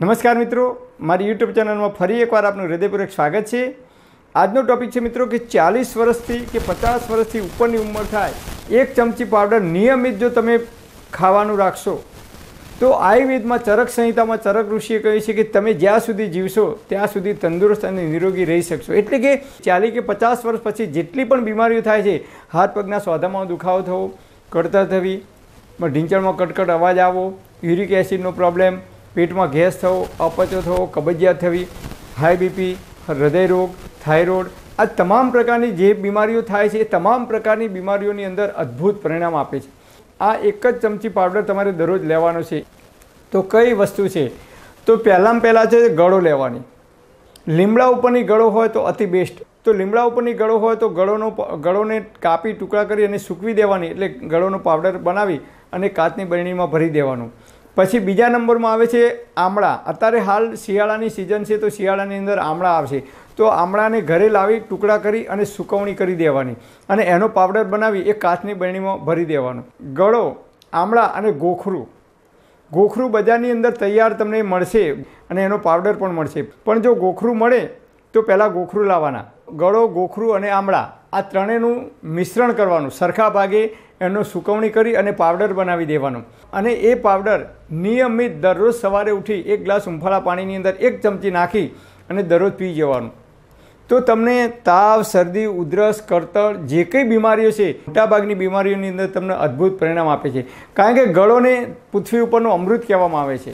નમસ્કાર મિત્રો, મારી યુટ્યુબ ચેનલમાં ફરી એકવાર આપનું હૃદયપૂર્વક સ્વાગત છે. આજનો ટોપિક છે મિત્રો કે ચાલીસ વર્ષથી કે પચાસ વર્ષથી ઉપરની ઉંમર થાય, એક ચમચી પાવડર નિયમિત જો તમે ખાવાનું રાખશો. તો આયુર્વેદમાં ચરક સંહિતામાં ચરક ઋષિએ કહ્યું છે કે તમે જ્યાં સુધી જીવશો, ત્યાં સુધી તંદુરસ્ત અને નિરોગી રહી શકશો. એટલે કે ચાલી કે પચાસ વર્ષ પછી જેટલી પણ બીમારીઓ થાય છે, હાથ પગના સ્વાદામાં દુખાવો થવો, કડતર થવી, ઢીંચણમાં કટકટ અવાજ આવવો યુરિક એસિડનો પ્રોબ્લેમ પેટમાં ગેસ થવો, અપચો થવો, કબજિયાત થવી હાઈ બીપી હૃદયરોગ થાઇરોઇડ, આ તમામ પ્રકારની જે બીમારીઓ થાય છે, એ તમામ પ્રકારની બીમારીઓની અંદર અદ્ભુત પરિણામ આપે છે. આ એક જ ચમચી પાવડર તમારે દરરોજ લેવાનો છે. તો કઈ વસ્તુ છે? તો પહેલાં પહેલાં છે ગળો લેવાની. લીમડા ઉપરની ગળો હોય તો અતિ બેસ્ટ તો લીમડા ઉપરની ગળો હોય તો ગળોનો ગળોને કાપી ટુકડા કરી અને સૂકવી દેવાની, એટલે ગળોનો પાવડર બનાવી અને કાચની બરણીમાં ભરી દેવાનું. પછી બીજા નંબરમાં આવે છે આમળા. અત્યારે હાલ શિયાળાની સિઝન છે તો શિયાળાની અંદર આમળા આવશે. તો આમળાને ઘરે લાવી, ટુકડા કરી અને સુકવણી કરી દેવાની. અને એનો પાવડર બનાવી એ કાચની બરણીમાં ભરી દેવાનો. ગળો, આમળા અને ગોખરું. ગોખરું બજારની અંદર તૈયાર તમને મળશે અને એનો પાવડર પણ મળશે. પણ જો ગોખરું મળે, તો પહેલાં ગોખરું લાવવાના. ગળો, ગોખરું અને આમળા. આ ત્રણેયનું મિશ્રણ કરવાનું. સરખા ભાગે એનો સુકવણી કરી અને પાવડર બનાવી દેવાનો. અને એ પાવડર નિયમિત દરરોજ સવારે ઉઠી એક ગ્લાસ ઉંફાળા પાણીની અંદર એક ચમચી નાખી અને દરરોજ પી જવાનું. તો તમને તાવ, શરદી, ઉધરસ કરતળ જે કંઈ બીમારીઓ છે, મોટાભાગની બીમારીઓની અંદર તમને અદ્ભુત પરિણામ આપે છે. કારણ કે ગળોને પૃથ્વી ઉપરનું અમૃત કહેવામાં આવે છે.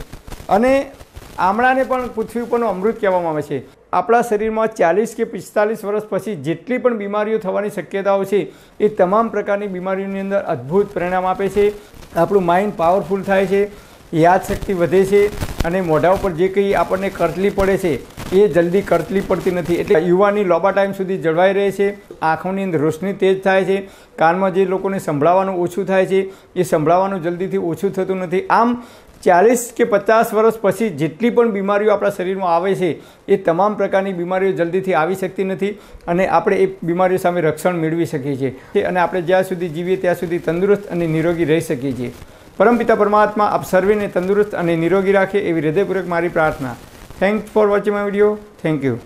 અને આમળાને પણ પૃથ્વી ઉપરનું અમૃત કહેવામાં આવે છે. આપણા શરીરમાં ચાલીસ કે પિસ્તાલીસ વર્ષ પછી જેટલી પણ બીમારીઓ થવાની શક્યતાઓ છે, એ તમામ પ્રકારની બીમારીઓની અંદર અદ્ભુત પરિણામ આપે છે. આપણું માઇન્ડ પાવરફુલ થાય છે, યાદશક્તિ વધે છે અને મોઢા ઉપર જે કંઈ આપણને કરતલી પડે છે, એ જલ્દી કરતલી પડતી નથી. એટલે યુવાની લાંબા ટાઈમ સુધી જળવાઈ રહે છે, આંખોની અંદર રોશની તેજ થાય છે, કાનમાં જે લોકોને સંભળાવવાનું ઓછું થાય છે, એ સંભળાવવાનું જલ્દીથી ઓછું થતું નથી. આમ ચાલીસ કે પચાસ વર્ષ પછી જેટલી પણ બીમારીઓ આપણા શરીરમાં આવે છે, એ તમામ પ્રકારની બીમારીઓ જલ્દીથી આવી શકતી નથી અને આપણે એ બીમારીઓ સામે રક્ષણ મેળવી શકીએ છીએ. અને આપણે જ્યાં સુધી જીવીએ ત્યાં સુધી તંદુરસ્ત અને નિરોગી રહી શકીએ છીએ. પરમપિતા પરમાત્મા, આપ સર્વેને તંદુરસ્ત અને નિરોગી રાખે એવી હૃદયપૂર્વક મારી પ્રાર્થના. Thank for watching my video thank you